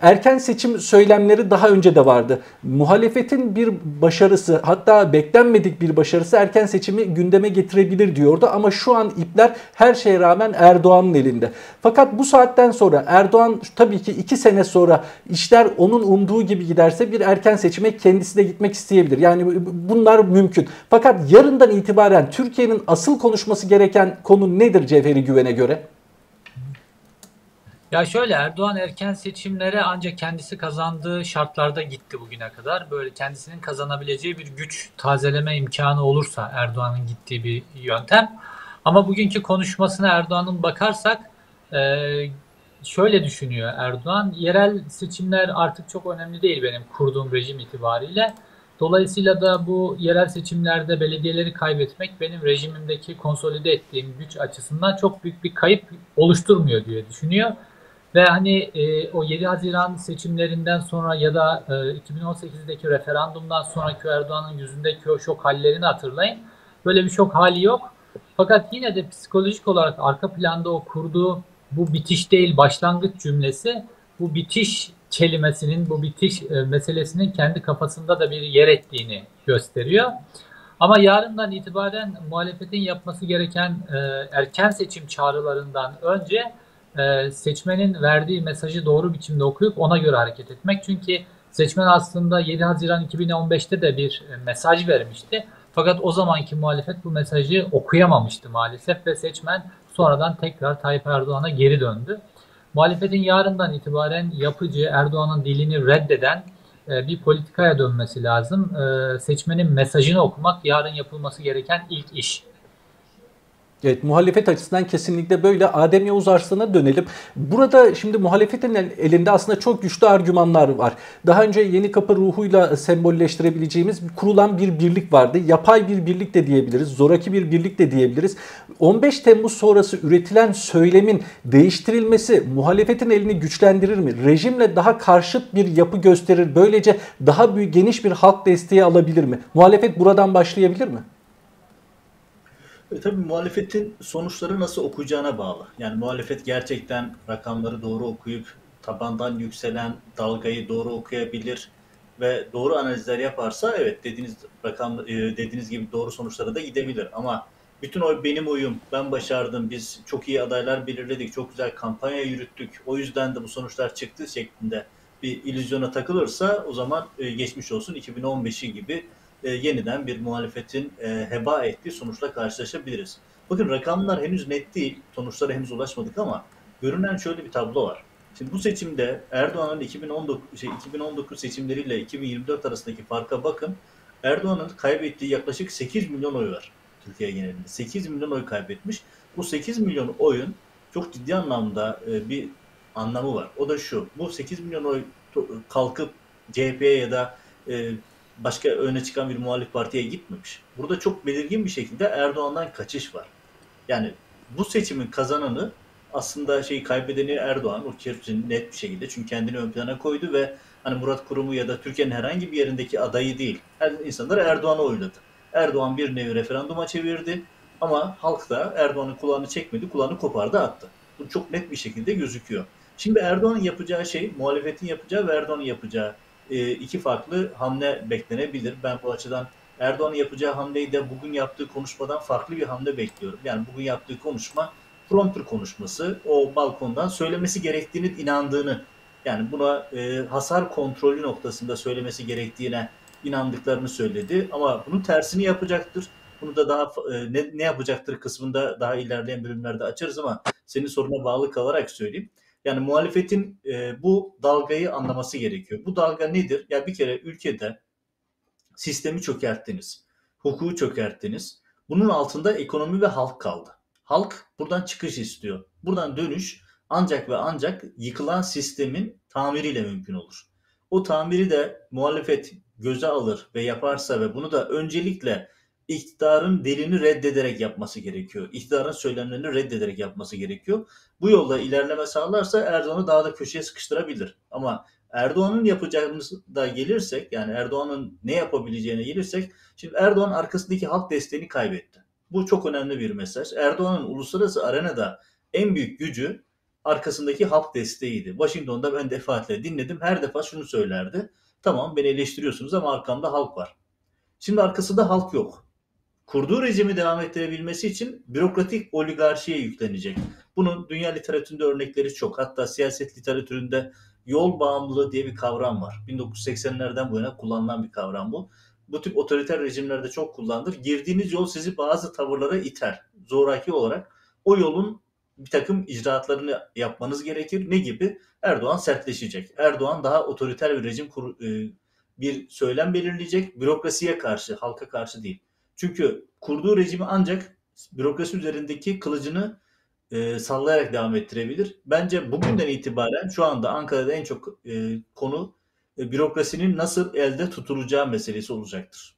erken seçim söylemleri daha önce de vardı. Muhalefetin bir başarısı hatta beklenmedik bir başarısı erken seçimi gündeme getirebilir diyordu ama şu an ipler her şeye rağmen Erdoğan'ın elinde. Fakat bu saatten sonra Erdoğan tabii ki iki sene sonra işler onun umduğu gibi giderse bir erken seçime kendisi de gitmek isteyebilir. Yani bunlar mümkün. Fakat yarından itibaren Türkiye'nin asıl konuşması gereken konu nedir Cevheri Güven'e göre? Ya şöyle Erdoğan erken seçimlere ancak kendisi kazandığı şartlarda gitti bugüne kadar. Böyle kendisinin kazanabileceği bir güç tazeleme imkanı olursa Erdoğan'ın gittiği bir yöntem. Ama bugünkü konuşmasına Erdoğan'ın bakarsak e, şöyle düşünüyor Erdoğan. Yerel seçimler artık çok önemli değil benim kurduğum rejim itibariyle. Dolayısıyla da bu yerel seçimlerde belediyeleri kaybetmek benim rejimimdeki konsolide ettiğim güç açısından çok büyük bir kayıp oluşturmuyor diye düşünüyor. Ve hani e, o 7 Haziran seçimlerinden sonra ya da e, 2018'deki referandumdan sonraki Erdoğan'ın yüzündeki o şok hallerini hatırlayın. Böyle bir şok hali yok. Fakat yine de psikolojik olarak arka planda o kurduğu bu bitiş değil başlangıç cümlesi bu bitiş kelimesinin, bu bitiş e, meselesinin kendi kafasında da bir yer ettiğini gösteriyor. Ama yarından itibaren muhalefetin yapması gereken e, erken seçim çağrılarından önce e, seçmenin verdiği mesajı doğru biçimde okuyup ona göre hareket etmek. Çünkü seçmen aslında 7 Haziran 2015'te de bir e, mesaj vermişti. Fakat o zamanki muhalefet bu mesajı okuyamamıştı maalesef ve seçmen sonradan tekrar Tayyip Erdoğan'a geri döndü. Muhalefetin yarından itibaren yapıcı Erdoğan'ın dilini reddeden e, bir politikaya dönmesi lazım. Seçmenin mesajını okumak yarın yapılması gereken ilk iş. Evet muhalefet açısından kesinlikle böyle. Adem Yavuz Arslan'a dönelim. Burada şimdi muhalefetin elinde aslında çok güçlü argümanlar var. Daha önce Yeni Kapı ruhuyla sembolleştirebileceğimiz kurulan bir birlik vardı. Yapay bir birlik de diyebiliriz. Zoraki bir birlik de diyebiliriz. 15 Temmuz sonrası üretilen söylemin değiştirilmesi muhalefetin elini güçlendirir mi? Rejimle daha karşıt bir yapı gösterir. Böylece daha büyük geniş bir halk desteği alabilir mi? Muhalefet buradan başlayabilir mi? E, tabii muhalefetin sonuçları nasıl okuyacağına bağlı. Yani muhalefet gerçekten rakamları doğru okuyup tabandan yükselen dalgayı doğru okuyabilir ve doğru analizler yaparsa evet dediğiniz rakam e, dediğiniz gibi doğru sonuçlara da gidebilir ama bütün oy benim oyum, ben başardım, biz çok iyi adaylar belirledik, çok güzel kampanya yürüttük, o yüzden de bu sonuçlar çıktı şeklinde bir illüzyona takılırsa o zaman e, geçmiş olsun 2015'i gibi e, yeniden bir muhalefetin e, heba ettiği sonuçla karşılaşabiliriz. Bakın rakamlar henüz net değil, sonuçlara henüz ulaşmadık ama görünen şöyle bir tablo var. Şimdi bu seçimde Erdoğan'ın 2019, şey, 2019 seçimleriyle 2024 arasındaki farka bakın. Erdoğan'ın kaybettiği yaklaşık 8 milyon oy var Türkiye genelinde. 8 milyon oy kaybetmiş. Bu 8 milyon oyun çok ciddi anlamda e, bir anlamı var. O da şu. Bu 8 milyon oy kalkıp CHP'ye ya da e, başka öne çıkan bir muhalif partiye gitmemiş. Burada çok belirgin bir şekilde Erdoğan'dan kaçış var. Yani bu seçimin kazananı aslında şeyi kaybedeni Erdoğan o kesin net bir şekilde çünkü kendini ön plana koydu ve hani Murat Kurum'u ya da Türkiye'nin herhangi bir yerindeki adayı değil. Her insanlar Erdoğan'a oyladı. Erdoğan bir nevi referanduma çevirdi ama halk da Erdoğan'ın kulağını çekmedi, kulağını kopardı attı. Bu çok net bir şekilde gözüküyor. Şimdi Erdoğan'ın yapacağı şey, muhalefetin yapacağı ve Erdoğan'ın yapacağı e, iki farklı hamle beklenebilir. Ben bu açıdan Erdoğan'ın yapacağı hamleyi de bugün yaptığı konuşmadan farklı bir hamle bekliyorum. Yani bugün yaptığı konuşma prompter konuşması. O balkondan söylemesi gerektiğini inandığını yani buna e, hasar kontrolü noktasında söylemesi gerektiğine inandıklarını söyledi. Ama bunun tersini yapacaktır. Bunu da daha e, ne, ne yapacaktır kısmında daha ilerleyen bölümlerde açarız ama senin soruna bağlı kalarak söyleyeyim. Yani muhalefetin e, bu dalgayı anlaması gerekiyor. Bu dalga nedir? Ya bir kere ülkede sistemi çökerttiniz. Hukuku çökerttiniz. Bunun altında ekonomi ve halk kaldı. Halk buradan çıkış istiyor. Buradan dönüş ancak ve ancak yıkılan sistemin tamiriyle mümkün olur. O tamiri de muhalefet göze alır ve yaparsa ve bunu da öncelikle iktidarın delini reddederek yapması gerekiyor. İktidarın söylemlerini reddederek yapması gerekiyor. Bu yolda ilerleme sağlarsa Erdoğan'ı daha da köşeye sıkıştırabilir. Ama Erdoğan'ın yapacağımız da gelirsek yani Erdoğan'ın ne yapabileceğine gelirsek şimdi Erdoğan arkasındaki halk desteğini kaybetti. Bu çok önemli bir mesaj. Erdoğan'ın uluslararası arenada en büyük gücü arkasındaki halk desteğiydi. Washington'da ben defaatle dinledim. Her defa şunu söylerdi. Tamam beni eleştiriyorsunuz ama arkamda halk var. Şimdi arkasında halk yok. Kurduğu rejimi devam ettirebilmesi için bürokratik oligarşiye yüklenecek. Bunun dünya literatüründe örnekleri çok. Hatta siyaset literatüründe yol bağımlılığı diye bir kavram var. 1980'lerden bu yana kullanılan bir kavram bu. Bu tip otoriter rejimlerde çok kullanılır. Girdiğiniz yol sizi bazı tavırlara iter. Zoraki olarak o yolun bir takım icraatlarını yapmanız gerekir. Ne gibi? Erdoğan sertleşecek. Erdoğan daha otoriter bir rejim e, bir söylem belirleyecek. Bürokrasiye karşı, halka karşı değil. Çünkü kurduğu rejimi ancak bürokrasi üzerindeki kılıcını e, sallayarak devam ettirebilir. Bence bugünden itibaren şu anda Ankara'da en çok e, konu e, bürokrasinin nasıl elde tutulacağı meselesi olacaktır.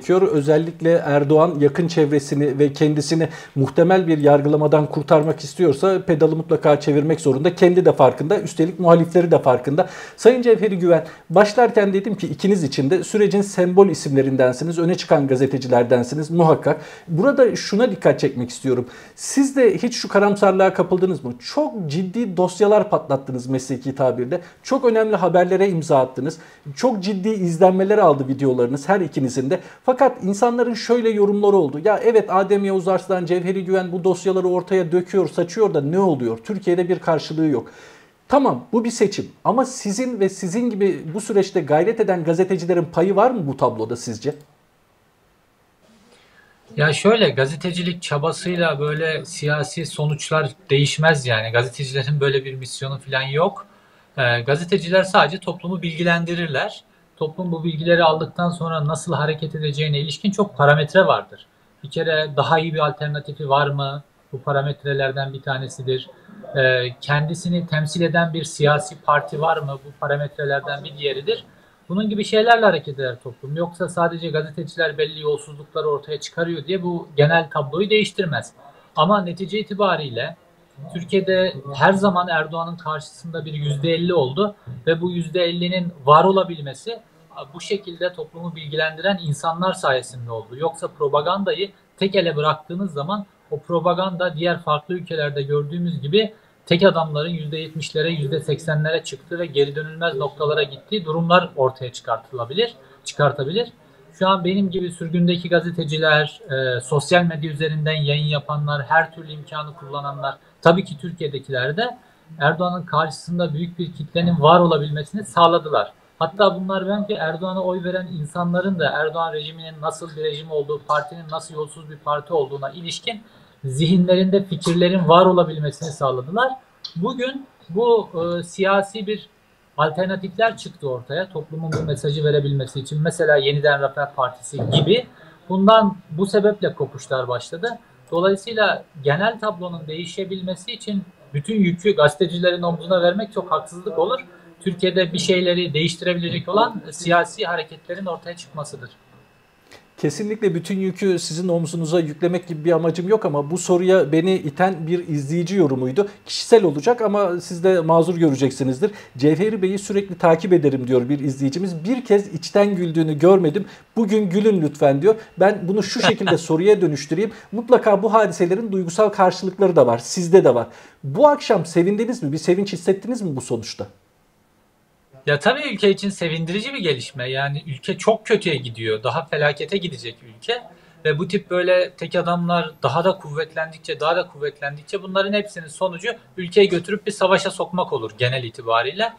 Gerekiyor. Özellikle Erdoğan yakın çevresini ve kendisini muhtemel bir yargılamadan kurtarmak istiyorsa pedalı mutlaka çevirmek zorunda. Kendi de farkında. Üstelik muhalifleri de farkında. Sayın Cevheri Güven başlarken dedim ki ikiniz için de sürecin sembol isimlerindensiniz. Öne çıkan gazetecilerdensiniz muhakkak. Burada şuna dikkat çekmek istiyorum. Siz de hiç şu karamsarlığa kapıldınız mı? Çok ciddi dosyalar patlattınız mesleki tabirde. Çok önemli haberlere imza attınız. Çok ciddi izlenmeler aldı videolarınız her ikinizin de. Fakat insanların şöyle yorumları oldu. Ya evet Adem Yavuz Arslan, Cevheri Güven bu dosyaları ortaya döküyor, saçıyor da ne oluyor? Türkiye'de bir karşılığı yok. Tamam bu bir seçim ama sizin ve sizin gibi bu süreçte gayret eden gazetecilerin payı var mı bu tabloda sizce? Ya şöyle gazetecilik çabasıyla böyle siyasi sonuçlar değişmez yani. Gazetecilerin böyle bir misyonu falan yok. Ee, gazeteciler sadece toplumu bilgilendirirler toplum bu bilgileri aldıktan sonra nasıl hareket edeceğine ilişkin çok parametre vardır. Bir kere daha iyi bir alternatifi var mı? Bu parametrelerden bir tanesidir. Ee, kendisini temsil eden bir siyasi parti var mı? Bu parametrelerden bir diğeridir. Bunun gibi şeylerle hareket eder toplum. Yoksa sadece gazeteciler belli yolsuzlukları ortaya çıkarıyor diye bu genel tabloyu değiştirmez. Ama netice itibariyle Türkiye'de her zaman Erdoğan'ın karşısında bir %50 oldu ve bu %50'nin var olabilmesi bu şekilde toplumu bilgilendiren insanlar sayesinde oldu. Yoksa propagandayı tek ele bıraktığınız zaman o propaganda diğer farklı ülkelerde gördüğümüz gibi tek adamların %70'lere %80'lere çıktı ve geri dönülmez noktalara gittiği durumlar ortaya çıkartılabilir, çıkartabilir. Şu an benim gibi sürgündeki gazeteciler, e, sosyal medya üzerinden yayın yapanlar, her türlü imkanı kullananlar, tabii ki Türkiye'dekiler de Erdoğan'ın karşısında büyük bir kitlenin var olabilmesini sağladılar. Hatta bunlar bence Erdoğan'a oy veren insanların da Erdoğan rejiminin nasıl bir rejim olduğu, partinin nasıl yolsuz bir parti olduğuna ilişkin zihinlerinde fikirlerin var olabilmesini sağladılar. Bugün bu e, siyasi bir alternatifler çıktı ortaya toplumun bu mesajı verebilmesi için. Mesela Yeniden Refah Partisi gibi. Bundan bu sebeple kopuşlar başladı. Dolayısıyla genel tablonun değişebilmesi için bütün yükü gazetecilerin omzuna vermek çok haksızlık olur. Türkiye'de bir şeyleri değiştirebilecek olan siyasi hareketlerin ortaya çıkmasıdır. Kesinlikle bütün yükü sizin omzunuza yüklemek gibi bir amacım yok ama bu soruya beni iten bir izleyici yorumuydu. Kişisel olacak ama siz de mazur göreceksinizdir. Cevheri Bey'i sürekli takip ederim diyor bir izleyicimiz. Bir kez içten güldüğünü görmedim. Bugün gülün lütfen diyor. Ben bunu şu şekilde soruya dönüştüreyim. Mutlaka bu hadiselerin duygusal karşılıkları da var. Sizde de var. Bu akşam sevindiniz mi? Bir sevinç hissettiniz mi bu sonuçta? Ya tabii ülke için sevindirici bir gelişme. Yani ülke çok kötüye gidiyor. Daha felakete gidecek ülke. Ve bu tip böyle tek adamlar daha da kuvvetlendikçe, daha da kuvvetlendikçe bunların hepsinin sonucu ülkeyi götürüp bir savaşa sokmak olur genel itibariyle.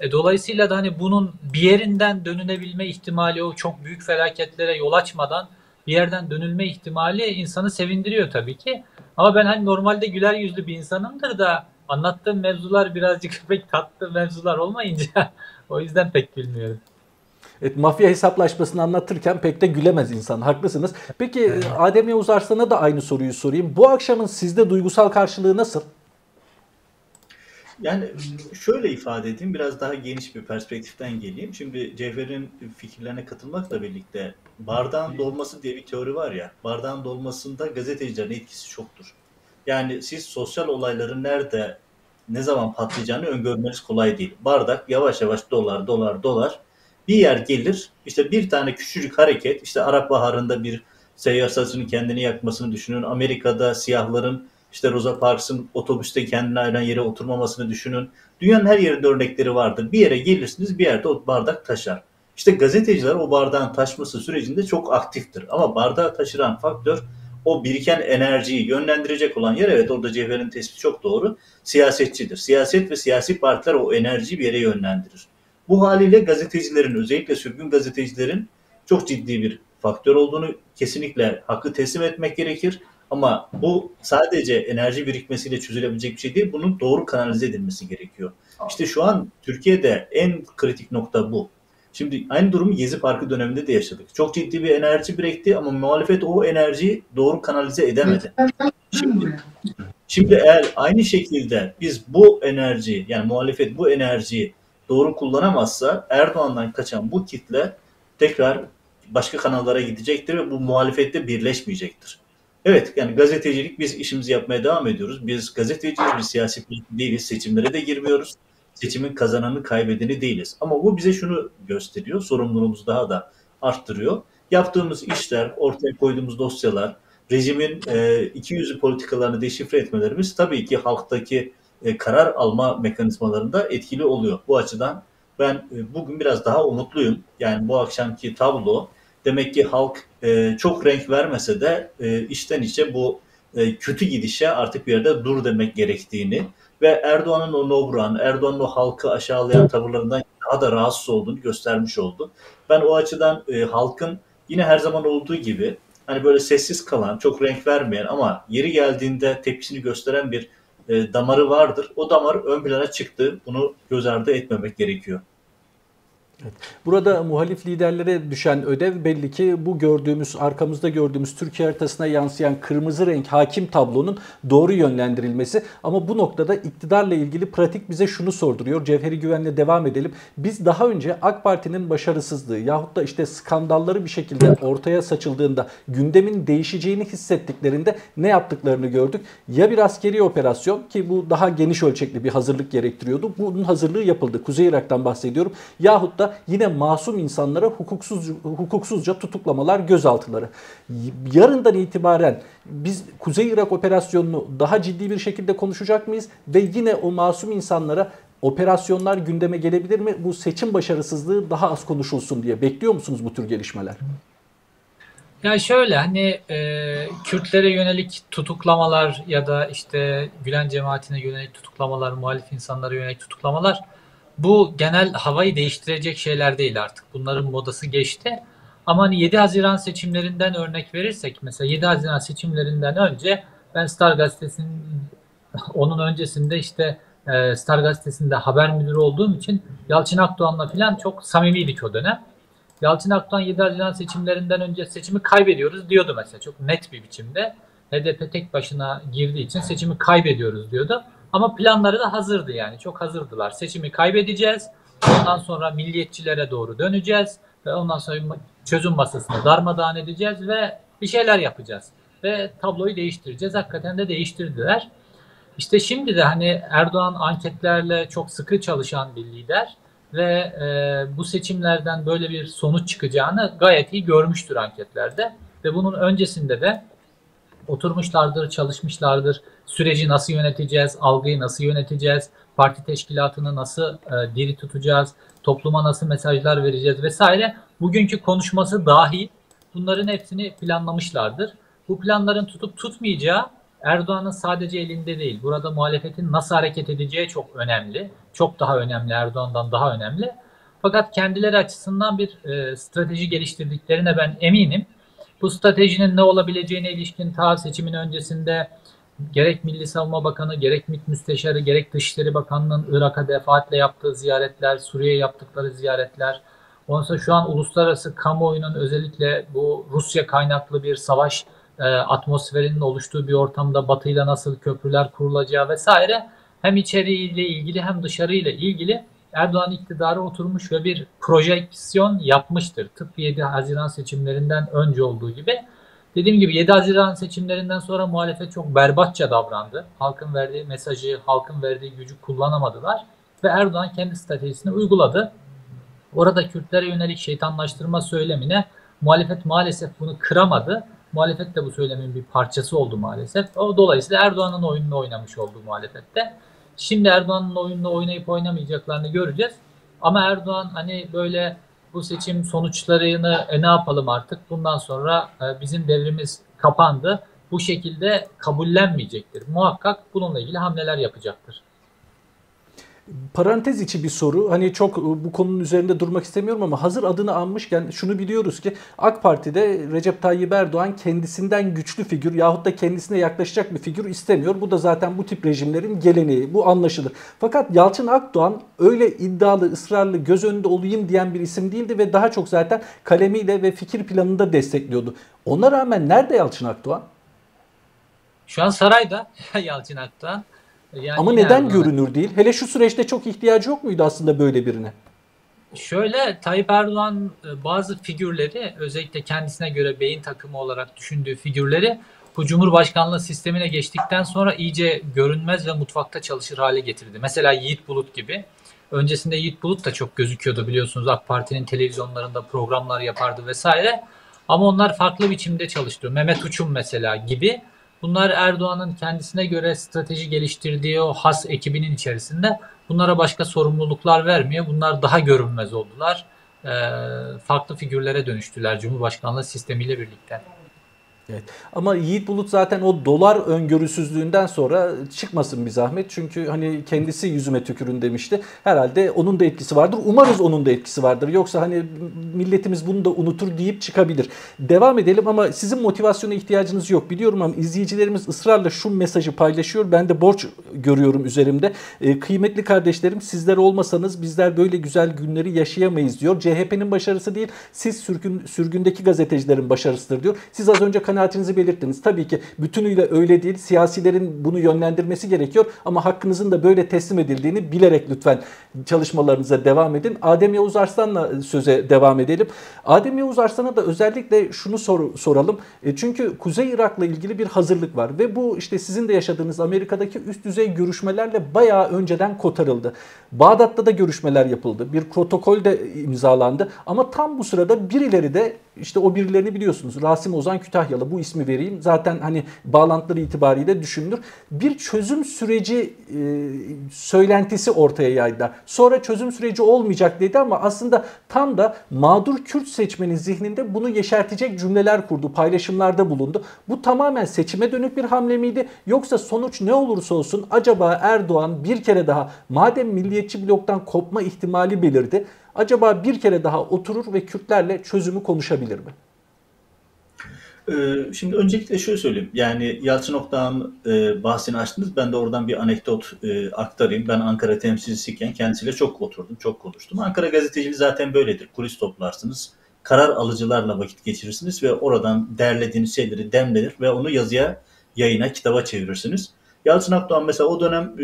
E, dolayısıyla da hani bunun bir yerinden dönülebilme ihtimali o çok büyük felaketlere yol açmadan bir yerden dönülme ihtimali insanı sevindiriyor tabii ki. Ama ben hani normalde güler yüzlü bir insanımdır da anlattığım mevzular birazcık pek tatlı mevzular olmayınca o yüzden pek bilmiyorum. Evet, mafya hesaplaşmasını anlatırken pek de gülemez insan. Haklısınız. Peki Adem Yavuz Arslan'a da aynı soruyu sorayım. Bu akşamın sizde duygusal karşılığı nasıl? Yani şöyle ifade edeyim, biraz daha geniş bir perspektiften geleyim. Şimdi Cevher'in fikirlerine katılmakla birlikte bardağın dolması diye bir teori var ya, bardağın dolmasında gazetecilerin etkisi çoktur. Yani siz sosyal olayların nerede, ne zaman patlayacağını öngörmeniz kolay değil. Bardak yavaş yavaş dolar, dolar, dolar. Bir yer gelir, işte bir tane küçücük hareket, işte Arap Baharı'nda bir seyyar saçının kendini yakmasını düşünün. Amerika'da siyahların işte Rosa Parks'ın otobüste kendine ayıran yere oturmamasını düşünün. Dünyanın her yerinde örnekleri vardır. Bir yere gelirsiniz bir yerde o bardak taşar. İşte gazeteciler o bardağın taşması sürecinde çok aktiftir. Ama bardağı taşıran faktör o biriken enerjiyi yönlendirecek olan yer evet orada Cevher'in tespiti çok doğru. Siyasetçidir. Siyaset ve siyasi partiler o enerjiyi bir yere yönlendirir. Bu haliyle gazetecilerin özellikle sürgün gazetecilerin çok ciddi bir faktör olduğunu kesinlikle hakkı teslim etmek gerekir. Ama bu sadece enerji birikmesiyle çözülebilecek bir şey değil. Bunun doğru kanalize edilmesi gerekiyor. İşte şu an Türkiye'de en kritik nokta bu. Şimdi aynı durumu Gezi Parkı döneminde de yaşadık. Çok ciddi bir enerji birikti ama muhalefet o enerjiyi doğru kanalize edemedi. Şimdi, şimdi eğer aynı şekilde biz bu enerjiyi yani muhalefet bu enerjiyi doğru kullanamazsa Erdoğan'dan kaçan bu kitle tekrar başka kanallara gidecektir ve bu muhalefette birleşmeyecektir. Evet yani gazetecilik biz işimizi yapmaya devam ediyoruz. Biz gazeteciyiz, biz siyasi değiliz, seçimlere de girmiyoruz seçimin kazananı kaybedeni değiliz. Ama bu bize şunu gösteriyor, sorumluluğumuzu daha da arttırıyor. Yaptığımız işler, ortaya koyduğumuz dosyalar, rejimin e, iki yüzlü politikalarını deşifre etmelerimiz tabii ki halktaki e, karar alma mekanizmalarında etkili oluyor. Bu açıdan ben e, bugün biraz daha umutluyum. Yani bu akşamki tablo demek ki halk e, çok renk vermese de e, içten içe bu e, kötü gidişe artık bir yerde dur demek gerektiğini ve Erdoğan'ın o nobran, Erdoğan'ın o halkı aşağılayan tavırlarından daha da rahatsız olduğunu göstermiş oldu. Ben o açıdan e, halkın yine her zaman olduğu gibi hani böyle sessiz kalan, çok renk vermeyen ama yeri geldiğinde tepkisini gösteren bir e, damarı vardır. O damar ön plana çıktı. Bunu göz ardı etmemek gerekiyor. Evet. Burada muhalif liderlere düşen ödev belli ki bu gördüğümüz, arkamızda gördüğümüz Türkiye haritasına yansıyan kırmızı renk hakim tablonun doğru yönlendirilmesi. Ama bu noktada iktidarla ilgili pratik bize şunu sorduruyor. Cevheri Güven'le devam edelim. Biz daha önce AK Parti'nin başarısızlığı yahut da işte skandalları bir şekilde ortaya saçıldığında gündemin değişeceğini hissettiklerinde ne yaptıklarını gördük. Ya bir askeri operasyon ki bu daha geniş ölçekli bir hazırlık gerektiriyordu. Bunun hazırlığı yapıldı. Kuzey Irak'tan bahsediyorum. Yahut da yine masum insanlara hukuksuz hukuksuzca tutuklamalar, gözaltıları. Yarından itibaren biz Kuzey Irak operasyonunu daha ciddi bir şekilde konuşacak mıyız ve yine o masum insanlara operasyonlar gündeme gelebilir mi? Bu seçim başarısızlığı daha az konuşulsun diye bekliyor musunuz bu tür gelişmeler? Ya şöyle hani e, Kürtlere yönelik tutuklamalar ya da işte Gülen cemaatine yönelik tutuklamalar, muhalif insanlara yönelik tutuklamalar bu genel havayı değiştirecek şeyler değil artık. Bunların modası geçti. Ama hani 7 Haziran seçimlerinden örnek verirsek mesela 7 Haziran seçimlerinden önce ben Star Gazetesi'nin onun öncesinde işte e, Star Gazetesi'nde haber müdürü olduğum için Yalçın Akdoğan'la falan çok samimiydik o dönem. Yalçın Akdoğan 7 Haziran seçimlerinden önce seçimi kaybediyoruz diyordu mesela çok net bir biçimde. HDP tek başına girdiği için seçimi kaybediyoruz diyordu. Ama planları da hazırdı yani. Çok hazırdılar. Seçimi kaybedeceğiz. Ondan sonra milliyetçilere doğru döneceğiz. Ve ondan sonra çözüm masasını darmadağın edeceğiz ve bir şeyler yapacağız. Ve tabloyu değiştireceğiz. Hakikaten de değiştirdiler. İşte şimdi de hani Erdoğan anketlerle çok sıkı çalışan bir lider ve e, bu seçimlerden böyle bir sonuç çıkacağını gayet iyi görmüştür anketlerde. Ve bunun öncesinde de oturmuşlardır, çalışmışlardır. Süreci nasıl yöneteceğiz, algıyı nasıl yöneteceğiz, parti teşkilatını nasıl e, diri tutacağız, topluma nasıl mesajlar vereceğiz vesaire. Bugünkü konuşması dahi bunların hepsini planlamışlardır. Bu planların tutup tutmayacağı Erdoğan'ın sadece elinde değil. Burada muhalefetin nasıl hareket edeceği çok önemli. Çok daha önemli, Erdoğan'dan daha önemli. Fakat kendileri açısından bir e, strateji geliştirdiklerine ben eminim. Bu stratejinin ne olabileceğine ilişkin ta seçimin öncesinde gerek Milli Savunma Bakanı, gerek MİT Müsteşarı, gerek Dışişleri Bakanı'nın Irak'a defaatle yaptığı ziyaretler, Suriye'ye yaptıkları ziyaretler, ondan şu an uluslararası kamuoyunun özellikle bu Rusya kaynaklı bir savaş e, atmosferinin oluştuğu bir ortamda Batı ile nasıl köprüler kurulacağı vesaire hem içeriğiyle ilgili hem dışarıyla ilgili Erdoğan iktidarı oturmuş ve bir projeksiyon yapmıştır. Tıpkı 7 Haziran seçimlerinden önce olduğu gibi. Dediğim gibi 7 Haziran seçimlerinden sonra muhalefet çok berbatça davrandı. Halkın verdiği mesajı, halkın verdiği gücü kullanamadılar. Ve Erdoğan kendi stratejisini uyguladı. Orada Kürtlere yönelik şeytanlaştırma söylemine muhalefet maalesef bunu kıramadı. Muhalefet de bu söylemin bir parçası oldu maalesef. O dolayısıyla Erdoğan'ın oyununu oynamış oldu muhalefette. Şimdi Erdoğan'ın oyununu oynayıp oynamayacaklarını göreceğiz. Ama Erdoğan hani böyle bu seçim sonuçlarını e, ne yapalım artık bundan sonra e, bizim devrimiz kapandı. Bu şekilde kabullenmeyecektir. Muhakkak bununla ilgili hamleler yapacaktır. Parantez içi bir soru. Hani çok e, bu konunun üzerinde durmak istemiyorum ama hazır adını anmışken şunu biliyoruz ki AK Parti'de Recep Tayyip Erdoğan kendisinden güçlü figür yahut da kendisine yaklaşacak bir figür istemiyor. Bu da zaten bu tip rejimlerin geleneği. Bu anlaşılır. Fakat Yalçın Akdoğan öyle iddialı, ısrarlı, göz önünde olayım diyen bir isim değildi ve daha çok zaten kalemiyle ve fikir planında destekliyordu. Ona rağmen nerede Yalçın Akdoğan? Şu an sarayda Yalçın Akdoğan. Yani Ama neden Erdoğan... görünür değil? Hele şu süreçte çok ihtiyacı yok muydu aslında böyle birine? Şöyle Tayyip Erdoğan e, bazı figürleri özellikle kendisine göre beyin takımı olarak düşündüğü figürleri bu Cumhurbaşkanlığı sistemine geçtikten sonra iyice görünmez ve mutfakta çalışır hale getirdi. Mesela Yiğit Bulut gibi. Öncesinde Yiğit Bulut da çok gözüküyordu biliyorsunuz AK Parti'nin televizyonlarında programlar yapardı vesaire. Ama onlar farklı biçimde çalıştı. Mehmet Uçum mesela gibi Bunlar Erdoğan'ın kendisine göre strateji geliştirdiği o has ekibinin içerisinde bunlara başka sorumluluklar vermiyor. Bunlar daha görünmez oldular. E, farklı figürlere dönüştüler Cumhurbaşkanlığı sistemiyle birlikte. Evet. Ama Yiğit Bulut zaten o dolar öngörüsüzlüğünden sonra çıkmasın bir zahmet. Çünkü hani kendisi yüzüme tükürün demişti. Herhalde onun da etkisi vardır. Umarız onun da etkisi vardır. Yoksa hani milletimiz bunu da unutur deyip çıkabilir. Devam edelim ama sizin motivasyona ihtiyacınız yok. Biliyorum ama izleyicilerimiz ısrarla şu mesajı paylaşıyor. Ben de borç görüyorum üzerimde. E, kıymetli kardeşlerim sizler olmasanız bizler böyle güzel günleri yaşayamayız diyor. CHP'nin başarısı değil siz sürgün, sürgündeki gazetecilerin başarısıdır diyor. Siz az önce kanal kanaatinizi belirttiniz. Tabii ki bütünüyle öyle değil. Siyasilerin bunu yönlendirmesi gerekiyor ama hakkınızın da böyle teslim edildiğini bilerek lütfen çalışmalarınıza devam edin. Adem Yavuz Arslan'la söze devam edelim. Adem Yavuz Arslan'a da özellikle şunu sor, soralım. E, çünkü Kuzey Irak'la ilgili bir hazırlık var ve bu işte sizin de yaşadığınız Amerika'daki üst düzey görüşmelerle bayağı önceden kotarıldı. Bağdat'ta da görüşmeler yapıldı. Bir protokol de imzalandı ama tam bu sırada birileri de işte o birilerini biliyorsunuz. Rasim Ozan Kütahyalı bu ismi vereyim. Zaten hani bağlantıları itibariyle düşünülür. Bir çözüm süreci e, söylentisi ortaya yaydılar. Sonra çözüm süreci olmayacak dedi ama aslında tam da mağdur Kürt seçmenin zihninde bunu yeşertecek cümleler kurdu, paylaşımlarda bulundu. Bu tamamen seçime dönük bir hamle miydi? Yoksa sonuç ne olursa olsun acaba Erdoğan bir kere daha madem milliyetçi bloktan kopma ihtimali belirdi acaba bir kere daha oturur ve Kürtlerle çözümü konuşabilir mi? Ee, şimdi öncelikle şöyle söyleyeyim. Yani Yalçın Oktağ'ın e, bahsini açtınız. Ben de oradan bir anekdot e, aktarayım. Ben Ankara temsilcisiyken kendisiyle çok oturdum, çok konuştum. Ankara gazeteciliği zaten böyledir. Kulis toplarsınız. Karar alıcılarla vakit geçirirsiniz ve oradan derlediğiniz şeyleri demlenir ve onu yazıya, yayına, kitaba çevirirsiniz. Yalçın Akdoğan mesela o dönem e,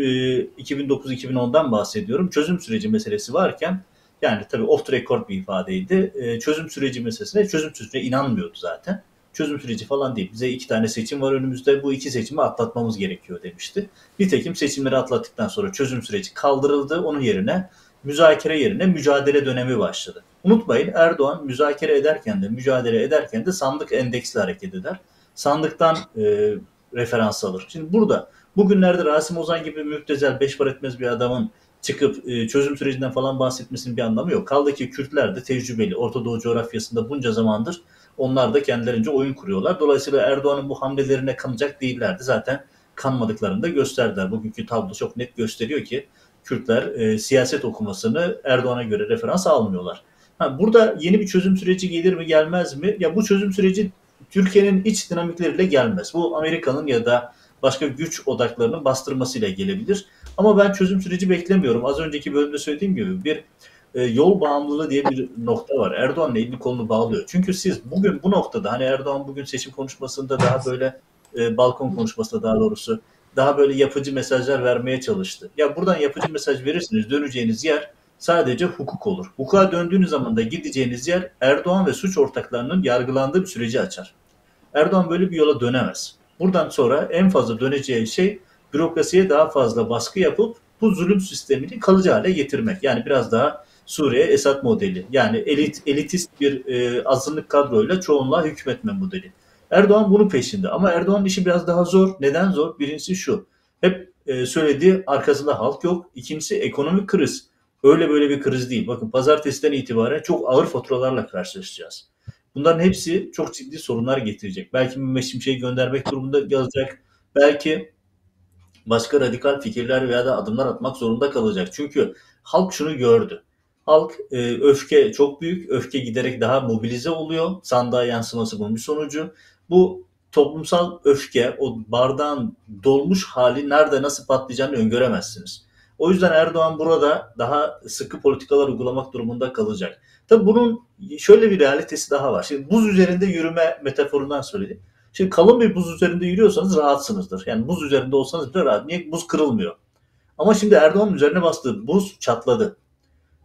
2009-2010'dan bahsediyorum. Çözüm süreci meselesi varken yani tabii off the record bir ifadeydi. E, çözüm süreci meselesine, çözüm sürecine inanmıyordu zaten. Çözüm süreci falan değil. Bize iki tane seçim var önümüzde. Bu iki seçimi atlatmamız gerekiyor demişti. Nitekim seçimleri atlattıktan sonra çözüm süreci kaldırıldı. Onun yerine müzakere yerine mücadele dönemi başladı. Unutmayın Erdoğan müzakere ederken de mücadele ederken de sandık endeksli hareket eder. Sandıktan e, referans alır. Şimdi burada bugünlerde Rasim Ozan gibi müptezel beş par etmez bir adamın çıkıp e, çözüm sürecinden falan bahsetmesinin bir anlamı yok. Kaldı ki Kürtler de tecrübeli. Orta Doğu coğrafyasında bunca zamandır onlar da kendilerince oyun kuruyorlar. Dolayısıyla Erdoğan'ın bu hamlelerine kanacak değillerdi. Zaten kanmadıklarını da gösterdiler. Bugünkü tablo çok net gösteriyor ki Kürtler e, siyaset okumasını Erdoğan'a göre referans almıyorlar. Ha, burada yeni bir çözüm süreci gelir mi gelmez mi? Ya bu çözüm süreci Türkiye'nin iç dinamikleriyle gelmez. Bu Amerika'nın ya da başka güç odaklarının bastırmasıyla gelebilir. Ama ben çözüm süreci beklemiyorum. Az önceki bölümde söylediğim gibi bir e, yol bağımlılığı diye bir nokta var. Erdoğan'la elini kolunu bağlıyor. Çünkü siz bugün bu noktada hani Erdoğan bugün seçim konuşmasında daha böyle e, balkon konuşmasında daha doğrusu daha böyle yapıcı mesajlar vermeye çalıştı. Ya buradan yapıcı mesaj verirsiniz döneceğiniz yer sadece hukuk olur. Hukuka döndüğünüz zaman da gideceğiniz yer Erdoğan ve suç ortaklarının yargılandığı bir süreci açar. Erdoğan böyle bir yola dönemez. Buradan sonra en fazla döneceği şey bürokrasiye daha fazla baskı yapıp bu zulüm sistemini kalıcı hale getirmek. Yani biraz daha Suriye Esad modeli. Yani elit elitist bir e, azınlık kadroyla çoğunluğa hükmetme modeli. Erdoğan bunun peşinde. Ama Erdoğan'ın işi biraz daha zor. Neden zor? Birincisi şu. Hep e, söylediği arkasında halk yok. İkincisi ekonomik kriz. Öyle böyle bir kriz değil. Bakın pazartesiden itibaren çok ağır faturalarla karşılaşacağız. Bunların hepsi çok ciddi sorunlar getirecek. Belki Mehmet Şimşek'i göndermek durumunda kalacak. Belki başka radikal fikirler veya da adımlar atmak zorunda kalacak. Çünkü halk şunu gördü. Halk e, öfke çok büyük. Öfke giderek daha mobilize oluyor. Sandığa yansıması bunun bir sonucu. Bu toplumsal öfke, o bardağın dolmuş hali nerede nasıl patlayacağını öngöremezsiniz. O yüzden Erdoğan burada daha sıkı politikalar uygulamak durumunda kalacak. Tabi bunun şöyle bir realitesi daha var. Şimdi buz üzerinde yürüme metaforundan söyleyeyim. Şimdi kalın bir buz üzerinde yürüyorsanız rahatsınızdır. Yani buz üzerinde olsanız bile rahat. Niye? Buz kırılmıyor. Ama şimdi Erdoğan'ın üzerine bastığı buz çatladı.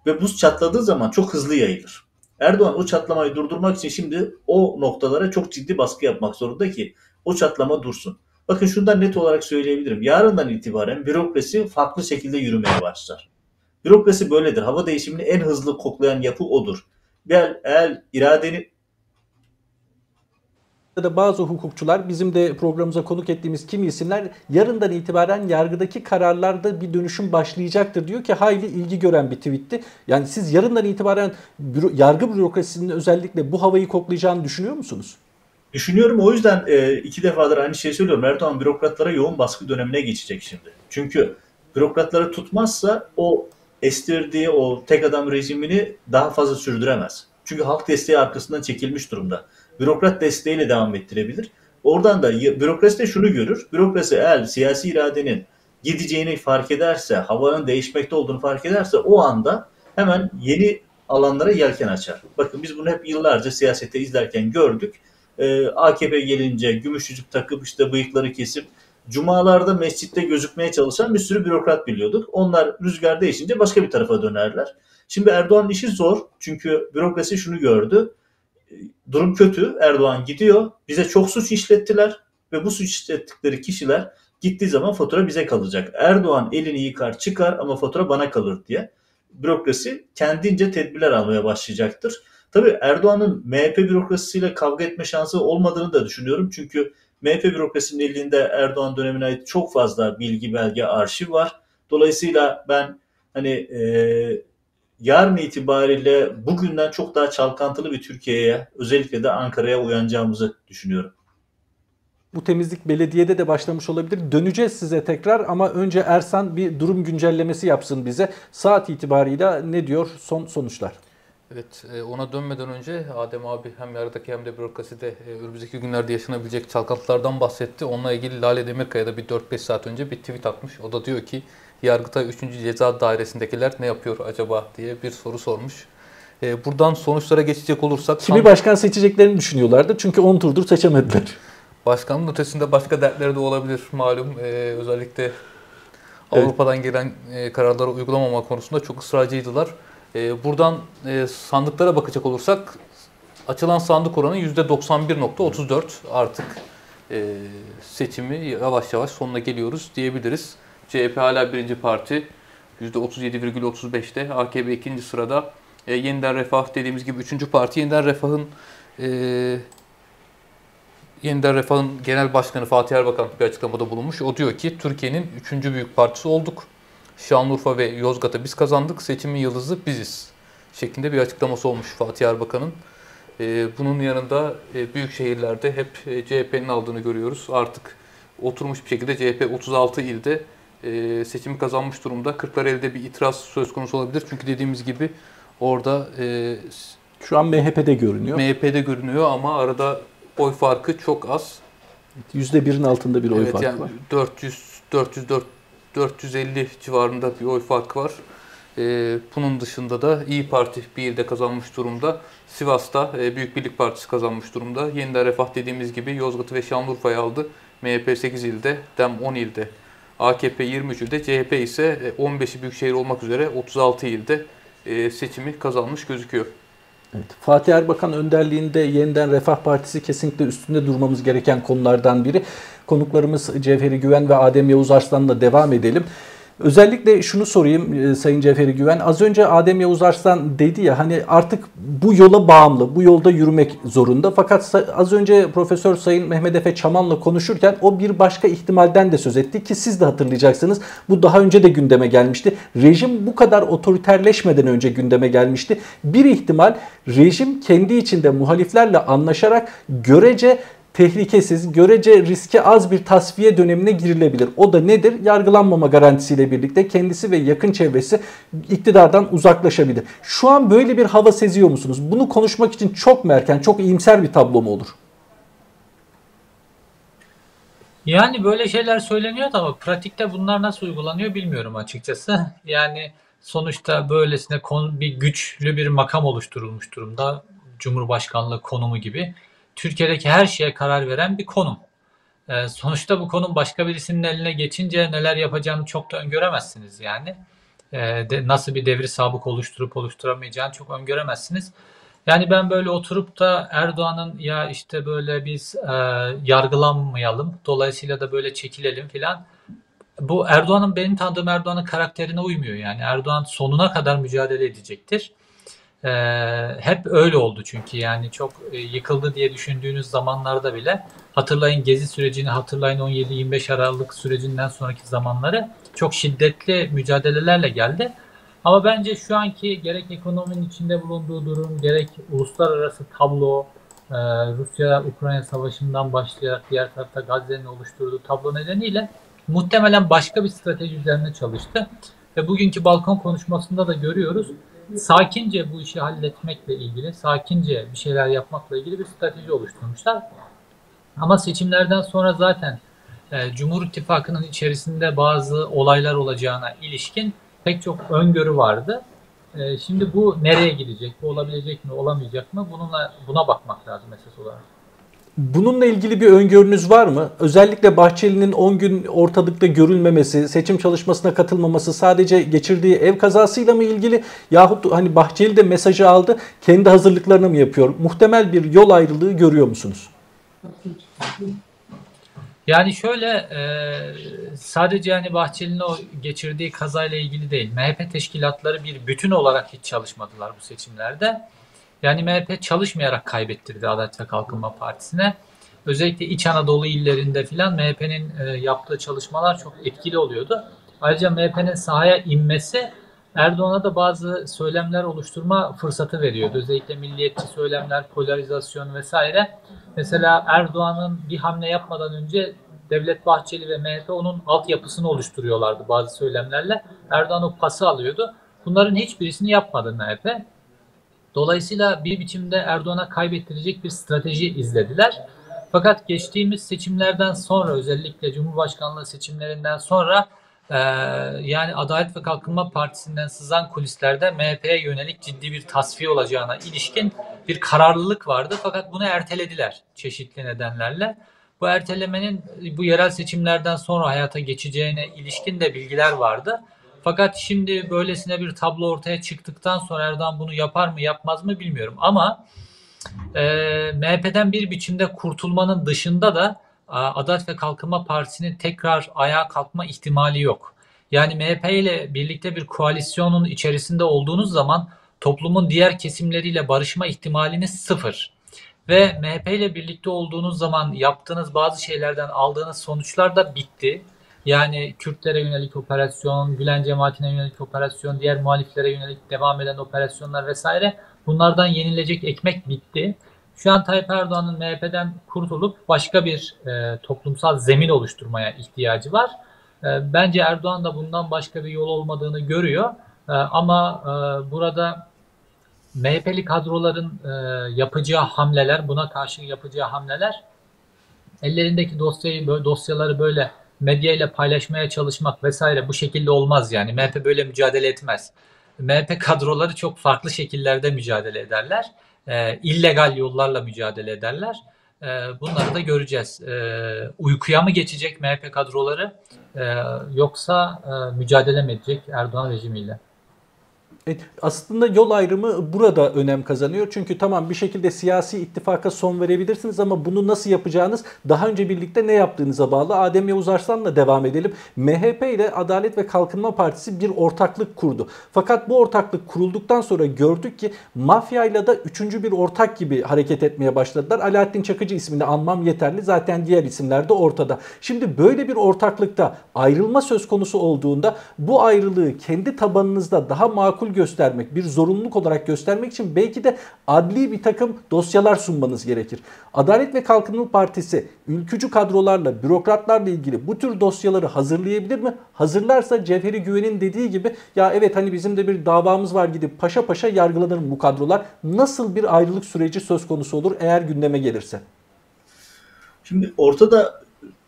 Ve buz çatladığı zaman çok hızlı yayılır. Erdoğan o çatlamayı durdurmak için şimdi o noktalara çok ciddi baskı yapmak zorunda ki o çatlama dursun. Bakın şundan net olarak söyleyebilirim. Yarından itibaren bürokrasi farklı şekilde yürümeye başlar. Bürokrasi böyledir. Hava değişimini en hızlı koklayan yapı odur. Eğer, eğer iradeni da bazı hukukçular bizim de programımıza konuk ettiğimiz kimi isimler yarından itibaren yargıdaki kararlarda bir dönüşüm başlayacaktır diyor ki hayli ilgi gören bir tweetti. Yani siz yarından itibaren büro, yargı bürokrasisinin özellikle bu havayı koklayacağını düşünüyor musunuz? Düşünüyorum o yüzden e, iki defadır aynı şeyi söylüyorum. Erdoğan bürokratlara yoğun baskı dönemine geçecek şimdi. Çünkü bürokratları tutmazsa o estirdiği o tek adam rejimini daha fazla sürdüremez. Çünkü halk desteği arkasından çekilmiş durumda bürokrat desteğiyle devam ettirebilir. Oradan da bürokrasi de şunu görür. Bürokrasi eğer siyasi iradenin gideceğini fark ederse, havanın değişmekte olduğunu fark ederse o anda hemen yeni alanlara yelken açar. Bakın biz bunu hep yıllarca siyasette izlerken gördük. Ee, AKP gelince gümüş yüzük takıp işte bıyıkları kesip cumalarda mescitte gözükmeye çalışan bir sürü bürokrat biliyorduk. Onlar rüzgar değişince başka bir tarafa dönerler. Şimdi Erdoğan'ın işi zor çünkü bürokrasi şunu gördü durum kötü. Erdoğan gidiyor. Bize çok suç işlettiler ve bu suç işlettikleri kişiler gittiği zaman fatura bize kalacak. Erdoğan elini yıkar çıkar ama fatura bana kalır diye bürokrasi kendince tedbirler almaya başlayacaktır. Tabii Erdoğan'ın MHP bürokrasisiyle kavga etme şansı olmadığını da düşünüyorum. Çünkü MHP bürokrasinin elinde Erdoğan dönemine ait çok fazla bilgi, belge, arşiv var. Dolayısıyla ben hani e, yarın itibariyle bugünden çok daha çalkantılı bir Türkiye'ye özellikle de Ankara'ya uyanacağımızı düşünüyorum. Bu temizlik belediyede de başlamış olabilir. Döneceğiz size tekrar ama önce Ersan bir durum güncellemesi yapsın bize. Saat itibariyle ne diyor son sonuçlar? Evet e, ona dönmeden önce Adem abi hem yarıdaki hem de bürokraside e, önümüzdeki günlerde yaşanabilecek çalkantılardan bahsetti. Onunla ilgili Lale Demirkaya da bir 4-5 saat önce bir tweet atmış. O da diyor ki Yargıtay 3. Ceza Dairesi'ndekiler ne yapıyor acaba diye bir soru sormuş. E, buradan sonuçlara geçecek olursak... Kimi başkan seçeceklerini düşünüyorlardı çünkü 10 turdur seçemediler. Başkanın ötesinde başka dertleri de olabilir malum. Özellikle. Avrupa'dan gelen kararları uygulamama konusunda çok ısrarcıydılar. E, buradan e, sandıklara bakacak olursak açılan sandık oranı %91.34 artık e, seçimi yavaş yavaş sonuna geliyoruz diyebiliriz. CHP hala birinci parti %37,35'te. AKP ikinci sırada. E, yeniden Refah dediğimiz gibi üçüncü parti. Yeniden Refah'ın e, Yeniden Refah'ın Genel Başkanı Fatih Erbakan bir açıklamada bulunmuş. O diyor ki Türkiye'nin üçüncü büyük partisi olduk. Şanlıurfa ve Yozgat'a biz kazandık. Seçimin yıldızı biziz. Şeklinde bir açıklaması olmuş Fatih Erbakan'ın. Ee, bunun yanında e, büyük şehirlerde hep e, CHP'nin aldığını görüyoruz. Artık oturmuş bir şekilde CHP 36 ilde e, seçimi kazanmış durumda. Kırklareli'de bir itiraz söz konusu olabilir. Çünkü dediğimiz gibi orada şu an MHP'de görünüyor. MHP'de görünüyor ama arada oy farkı çok az. %1'in altında bir oy evet, farkı yani var. 400 400 450 civarında bir oy farkı var. Ee, bunun dışında da İyi Parti bir ilde kazanmış durumda. Sivas'ta e, Büyük Birlik Partisi kazanmış durumda. Yeniden Refah dediğimiz gibi Yozgat'ı ve Şanlıurfa'yı aldı. MHP 8 ilde, DEM 10 ilde, AKP 23 ilde, CHP ise 15'i e, büyükşehir olmak üzere 36 ilde e, seçimi kazanmış gözüküyor. Evet, Fatih Erbakan önderliğinde yeniden Refah Partisi kesinlikle üstünde durmamız gereken konulardan biri. Konuklarımız Cevheri Güven ve Adem Yavuz Arslan'la devam edelim. Özellikle şunu sorayım e, Sayın Cevheri Güven. Az önce Adem Yavuz Arslan dedi ya hani artık bu yola bağımlı, bu yolda yürümek zorunda. Fakat az önce Profesör Sayın Mehmet Efe Çaman'la konuşurken o bir başka ihtimalden de söz etti ki siz de hatırlayacaksınız. Bu daha önce de gündeme gelmişti. Rejim bu kadar otoriterleşmeden önce gündeme gelmişti. Bir ihtimal rejim kendi içinde muhaliflerle anlaşarak görece tehlikesiz, görece riske az bir tasfiye dönemine girilebilir. O da nedir? Yargılanmama garantisiyle birlikte kendisi ve yakın çevresi iktidardan uzaklaşabilir. Şu an böyle bir hava seziyor musunuz? Bunu konuşmak için çok mu erken, çok iyimser bir tablo mu olur? Yani böyle şeyler söyleniyor ama pratikte bunlar nasıl uygulanıyor bilmiyorum açıkçası. Yani sonuçta böylesine bir güçlü bir makam oluşturulmuş durumda. Cumhurbaşkanlığı konumu gibi. Türkiye'deki her şeye karar veren bir konum. E, sonuçta bu konum başka birisinin eline geçince neler yapacağını çok da öngöremezsiniz yani. E, de, nasıl bir devri sabık oluşturup oluşturamayacağını çok öngöremezsiniz. Yani ben böyle oturup da Erdoğan'ın ya işte böyle biz e, yargılanmayalım, dolayısıyla da böyle çekilelim filan. Bu Erdoğan'ın benim tanıdığım Erdoğan'ın karakterine uymuyor yani. Erdoğan sonuna kadar mücadele edecektir. E, hep öyle oldu çünkü yani çok e, yıkıldı diye düşündüğünüz zamanlarda bile hatırlayın gezi sürecini hatırlayın 17-25 Aralık sürecinden sonraki zamanları çok şiddetli mücadelelerle geldi. Ama bence şu anki gerek ekonominin içinde bulunduğu durum, gerek uluslararası tablo, e, Rusya-Ukrayna savaşından başlayarak diğer tarafta Gazze'nin oluşturduğu tablo nedeniyle muhtemelen başka bir strateji üzerine çalıştı. Ve bugünkü balkon konuşmasında da görüyoruz sakince bu işi halletmekle ilgili, sakince bir şeyler yapmakla ilgili bir strateji oluşturmuşlar. Ama seçimlerden sonra zaten e, Cumhur İttifakı'nın içerisinde bazı olaylar olacağına ilişkin pek çok öngörü vardı. E, şimdi bu nereye gidecek, bu olabilecek mi, olamayacak mı? Bununla buna bakmak lazım esas olarak. Bununla ilgili bir öngörünüz var mı? Özellikle Bahçeli'nin 10 gün ortalıkta görülmemesi, seçim çalışmasına katılmaması sadece geçirdiği ev kazasıyla mı ilgili? Yahut hani Bahçeli de mesajı aldı, kendi hazırlıklarını mı yapıyor? Muhtemel bir yol ayrılığı görüyor musunuz? Yani şöyle e, sadece yani Bahçeli'nin o geçirdiği kazayla ilgili değil. MHP teşkilatları bir bütün olarak hiç çalışmadılar bu seçimlerde. Yani MHP çalışmayarak kaybettirdi Adalet ve Kalkınma Partisi'ne. Özellikle İç Anadolu illerinde filan MHP'nin e, yaptığı çalışmalar çok etkili oluyordu. Ayrıca MHP'nin sahaya inmesi Erdoğan'a da bazı söylemler oluşturma fırsatı veriyordu. Özellikle milliyetçi söylemler, polarizasyon vesaire. Mesela Erdoğan'ın bir hamle yapmadan önce Devlet Bahçeli ve MHP onun altyapısını oluşturuyorlardı bazı söylemlerle. Erdoğan o pası alıyordu. Bunların hiçbirisini yapmadı MHP. Dolayısıyla bir biçimde Erdoğan'a kaybettirecek bir strateji izlediler. Fakat geçtiğimiz seçimlerden sonra özellikle Cumhurbaşkanlığı seçimlerinden sonra e, yani Adalet ve Kalkınma Partisi'nden sızan kulislerde MHP'ye yönelik ciddi bir tasfiye olacağına ilişkin bir kararlılık vardı. Fakat bunu ertelediler çeşitli nedenlerle. Bu ertelemenin bu yerel seçimlerden sonra hayata geçeceğine ilişkin de bilgiler vardı. Fakat şimdi böylesine bir tablo ortaya çıktıktan sonra Erdoğan bunu yapar mı yapmaz mı bilmiyorum. Ama e, MHP'den bir biçimde kurtulmanın dışında da Adalet ve Kalkınma Partisi'nin tekrar ayağa kalkma ihtimali yok. Yani MHP ile birlikte bir koalisyonun içerisinde olduğunuz zaman toplumun diğer kesimleriyle barışma ihtimaliniz sıfır. Ve MHP ile birlikte olduğunuz zaman yaptığınız bazı şeylerden aldığınız sonuçlar da bitti. Yani Kürtlere yönelik operasyon, Gülen cemaatine yönelik operasyon, diğer muhaliflere yönelik devam eden operasyonlar vesaire bunlardan yenilecek ekmek bitti. Şu an Tayyip Erdoğan'ın MHP'den kurtulup başka bir e, toplumsal zemin oluşturmaya ihtiyacı var. E, bence Erdoğan da bundan başka bir yol olmadığını görüyor. E, ama e, burada MHP'li kadroların e, yapacağı hamleler, buna karşı yapacağı hamleler ellerindeki dosyayı dosyaları böyle medya ile paylaşmaya çalışmak vesaire bu şekilde olmaz yani. MHP böyle mücadele etmez. MHP kadroları çok farklı şekillerde mücadele ederler. E, illegal yollarla mücadele ederler. E, bunları da göreceğiz. E, uykuya mı geçecek MHP kadroları e, yoksa e, mücadele mi edecek Erdoğan rejimiyle? Evet, aslında yol ayrımı burada önem kazanıyor. Çünkü tamam bir şekilde siyasi ittifaka son verebilirsiniz ama bunu nasıl yapacağınız daha önce birlikte ne yaptığınıza bağlı. Adem Yavuz Arslan'la devam edelim. MHP ile Adalet ve Kalkınma Partisi bir ortaklık kurdu. Fakat bu ortaklık kurulduktan sonra gördük ki mafyayla da üçüncü bir ortak gibi hareket etmeye başladılar. Alaaddin Çakıcı ismini anmam yeterli. Zaten diğer isimler de ortada. Şimdi böyle bir ortaklıkta ayrılma söz konusu olduğunda bu ayrılığı kendi tabanınızda daha makul göstermek, bir zorunluluk olarak göstermek için belki de adli bir takım dosyalar sunmanız gerekir. Adalet ve Kalkınma Partisi ülkücü kadrolarla, bürokratlarla ilgili bu tür dosyaları hazırlayabilir mi? Hazırlarsa Cevheri Güven'in dediği gibi ya evet hani bizim de bir davamız var gidip paşa paşa yargılanır bu kadrolar? Nasıl bir ayrılık süreci söz konusu olur eğer gündeme gelirse? Şimdi ortada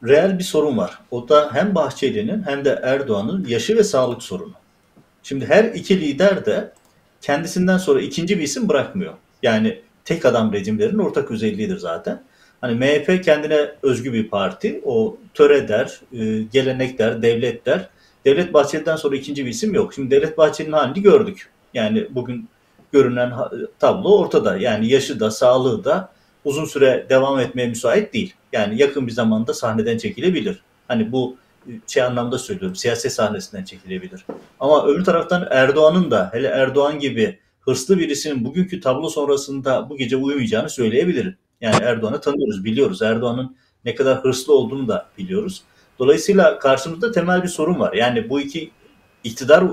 reel bir sorun var. O da hem Bahçeli'nin hem de Erdoğan'ın yaşı ve sağlık sorunu. Şimdi her iki lider de kendisinden sonra ikinci bir isim bırakmıyor. Yani tek adam rejimlerin ortak özelliğidir zaten. Hani MHP kendine özgü bir parti. O töre der, e, gelenek der, devlet der. Devlet Bahçeli'den sonra ikinci bir isim yok. Şimdi Devlet Bahçeli'nin halini gördük. Yani bugün görünen tablo ortada. Yani yaşı da, sağlığı da uzun süre devam etmeye müsait değil. Yani yakın bir zamanda sahneden çekilebilir. Hani bu şey anlamda söylüyorum siyaset sahnesinden çekilebilir. Ama öbür taraftan Erdoğan'ın da hele Erdoğan gibi hırslı birisinin bugünkü tablo sonrasında bu gece uyumayacağını söyleyebilirim. Yani Erdoğan'ı tanıyoruz, biliyoruz. Erdoğan'ın ne kadar hırslı olduğunu da biliyoruz. Dolayısıyla karşımızda temel bir sorun var. Yani bu iki iktidar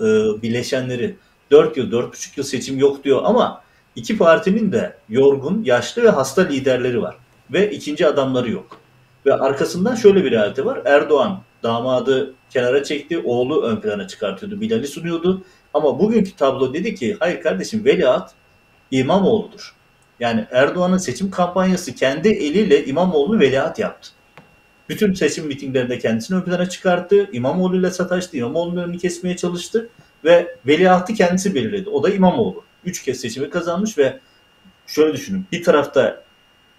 e, bileşenleri 4 yıl, 4,5 yıl seçim yok diyor ama iki partinin de yorgun, yaşlı ve hasta liderleri var. Ve ikinci adamları yok. Ve arkasından şöyle bir realite var. Erdoğan damadı kenara çekti, oğlu ön plana çıkartıyordu, Bilal'i sunuyordu. Ama bugünkü tablo dedi ki hayır kardeşim veliaht İmamoğlu'dur. Yani Erdoğan'ın seçim kampanyası kendi eliyle İmamoğlu'nu veliaht yaptı. Bütün seçim mitinglerinde kendisini ön plana çıkarttı. İmamoğlu ile sataştı. İmamoğlu'nun önünü kesmeye çalıştı. Ve veliahtı kendisi belirledi. O da İmamoğlu. Üç kez seçimi kazanmış ve şöyle düşünün. Bir tarafta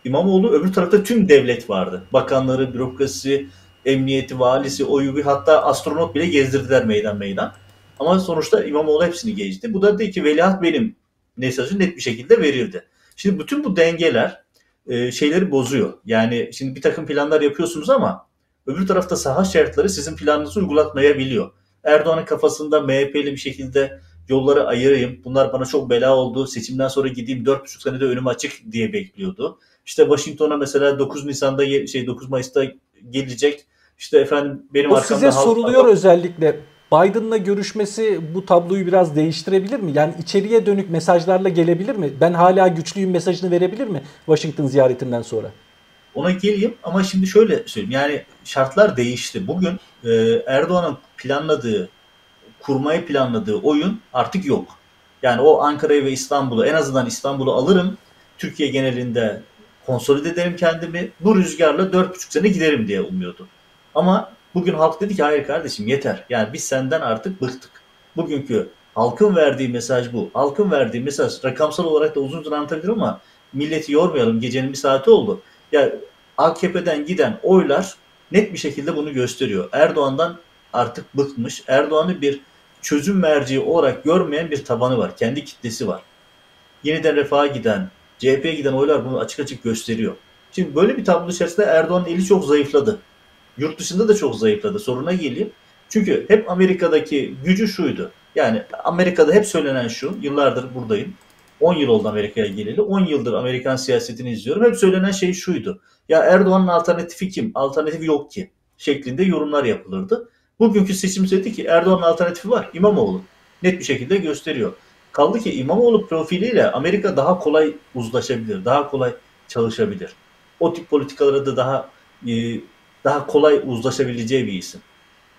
İmamoğlu öbür tarafta tüm devlet vardı. Bakanları, bürokrasi, emniyeti, valisi, oyu hatta astronot bile gezdirdiler meydan meydan. Ama sonuçta İmamoğlu hepsini geçti. Bu da dedi ki veliaht benim mesajı net bir şekilde verildi. Şimdi bütün bu dengeler e, şeyleri bozuyor. Yani şimdi bir takım planlar yapıyorsunuz ama öbür tarafta saha şartları sizin planınızı uygulatmayabiliyor. Erdoğan'ın kafasında MHP'li bir şekilde yolları ayırayım. Bunlar bana çok bela oldu. Seçimden sonra gideyim 4,5 senede önüm açık diye bekliyordu. İşte Washington'a mesela 9 Nisan'da şey 9 Mayıs'ta gelecek. İşte efendim benim o size soruluyor halk... özellikle. Biden'la görüşmesi bu tabloyu biraz değiştirebilir mi? Yani içeriye dönük mesajlarla gelebilir mi? Ben hala güçlüyüm mesajını verebilir mi Washington ziyaretinden sonra? Ona geleyim ama şimdi şöyle söyleyeyim. Yani şartlar değişti. Bugün e, Erdoğan'ın planladığı, kurmayı planladığı oyun artık yok. Yani o Ankara'yı ve İstanbul'u en azından İstanbul'u alırım. Türkiye genelinde konsolide ederim kendimi. Bu rüzgarla 4,5 sene giderim diye umuyordu. Ama bugün halk dedi ki hayır kardeşim yeter. Yani biz senden artık bıktık. Bugünkü halkın verdiği mesaj bu. Halkın verdiği mesaj rakamsal olarak da uzun uzun anlatabilirim ama milleti yormayalım. Gecenin bir saati oldu. Ya yani AKP'den giden oylar net bir şekilde bunu gösteriyor. Erdoğan'dan artık bıkmış. Erdoğan'ı bir çözüm merciği olarak görmeyen bir tabanı var. Kendi kitlesi var. Yeniden refaha giden, CHP'ye giden oylar bunu açık açık gösteriyor. Şimdi böyle bir tablo içerisinde Erdoğan'ın eli çok zayıfladı. Yurt dışında da çok zayıfladı. Soruna geleyim. Çünkü hep Amerika'daki gücü şuydu. Yani Amerika'da hep söylenen şu. Yıllardır buradayım. 10 yıl oldu Amerika'ya geleli. 10 yıldır Amerikan siyasetini izliyorum. Hep söylenen şey şuydu. Ya Erdoğan'ın alternatifi kim? Alternatifi yok ki. Şeklinde yorumlar yapılırdı. Bugünkü seçim dedi ki Erdoğan'ın alternatifi var. İmamoğlu. Net bir şekilde gösteriyor. Kaldı ki İmamoğlu profiliyle Amerika daha kolay uzlaşabilir, daha kolay çalışabilir. O tip politikalara da daha e, daha kolay uzlaşabileceği bir isim.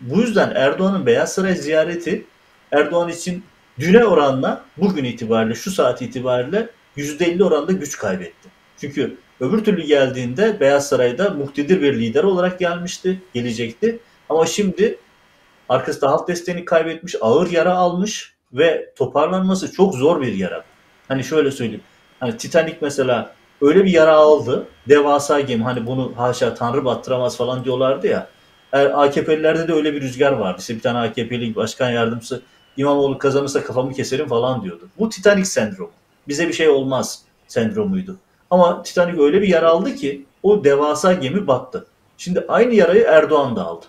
Bu yüzden Erdoğan'ın Beyaz Saray ziyareti Erdoğan için düne oranla bugün itibariyle şu saat itibariyle %50 oranda güç kaybetti. Çünkü öbür türlü geldiğinde Beyaz Saray'da muhtedir bir lider olarak gelmişti, gelecekti. Ama şimdi arkasında halk desteğini kaybetmiş, ağır yara almış ve toparlanması çok zor bir yara. Hani şöyle söyleyeyim. Hani Titanic mesela öyle bir yara aldı. Devasa gemi hani bunu haşa tanrı battıramaz falan diyorlardı ya. Er, AKP'lilerde de öyle bir rüzgar vardı. İşte bir tane AKP'li başkan yardımcısı İmamoğlu kazanırsa kafamı keserim falan diyordu. Bu Titanic sendromu. Bize bir şey olmaz sendromuydu. Ama Titanic öyle bir yara aldı ki o devasa gemi battı. Şimdi aynı yarayı Erdoğan da aldı.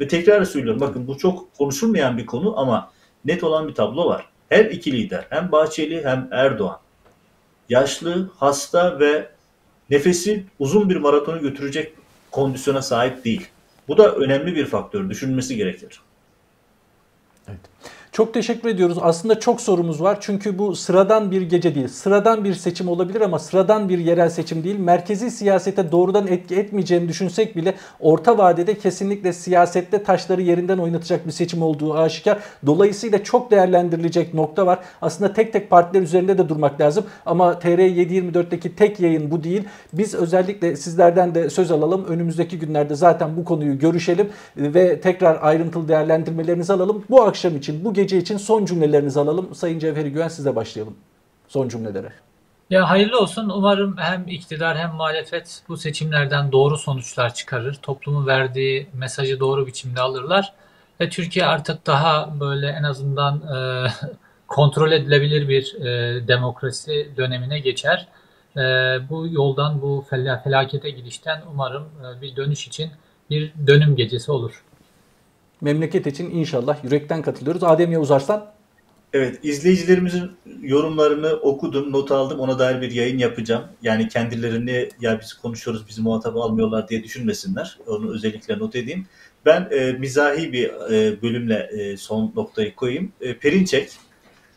Ve tekrar söylüyorum bakın bu çok konuşulmayan bir konu ama net olan bir tablo var. Her iki lider hem Bahçeli hem Erdoğan yaşlı, hasta ve nefesi uzun bir maratonu götürecek kondisyona sahip değil. Bu da önemli bir faktör. Düşünülmesi gerekir. Evet. Çok teşekkür ediyoruz. Aslında çok sorumuz var. Çünkü bu sıradan bir gece değil. Sıradan bir seçim olabilir ama sıradan bir yerel seçim değil. Merkezi siyasete doğrudan etki etmeyeceğini düşünsek bile orta vadede kesinlikle siyasette taşları yerinden oynatacak bir seçim olduğu aşikar. Dolayısıyla çok değerlendirilecek nokta var. Aslında tek tek partiler üzerinde de durmak lazım. Ama TR724'teki tek yayın bu değil. Biz özellikle sizlerden de söz alalım. Önümüzdeki günlerde zaten bu konuyu görüşelim ve tekrar ayrıntılı değerlendirmelerinizi alalım. Bu akşam için, bu gece için son cümlelerinizi alalım. Sayın Cevheri Güven sizle başlayalım. Son cümlelere. Ya hayırlı olsun. Umarım hem iktidar hem muhalefet bu seçimlerden doğru sonuçlar çıkarır. Toplumun verdiği mesajı doğru biçimde alırlar. Ve Türkiye artık daha böyle en azından e, kontrol edilebilir bir e, demokrasi dönemine geçer. E, bu yoldan, bu fel felakete gidişten umarım e, bir dönüş için bir dönüm gecesi olur. Memleket için inşallah yürekten katılıyoruz. Adem Yavuz Arslan. Evet, izleyicilerimizin yorumlarını okudum, not aldım. Ona dair bir yayın yapacağım. Yani kendilerini ya biz konuşuyoruz, bizi muhatap almıyorlar diye düşünmesinler. Onu özellikle not edeyim. Ben e, mizahi bir e, bölümle e, son noktayı koyayım. E, Perinçek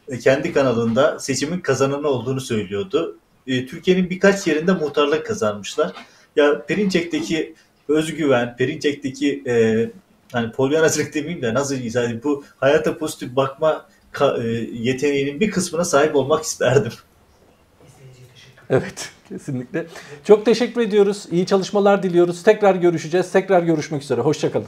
e, kendi kanalında seçimin kazananı olduğunu söylüyordu. E, Türkiye'nin birkaç yerinde muhtarlık kazanmışlar. Ya Perinçek'teki özgüven, Perinçek'teki e, hani polyanacılık demeyeyim de nasıl edeyim bu hayata pozitif bakma e, yeteneğinin bir kısmına sahip olmak isterdim. Evet kesinlikle. Çok teşekkür ediyoruz. İyi çalışmalar diliyoruz. Tekrar görüşeceğiz. Tekrar görüşmek üzere. Hoşçakalın.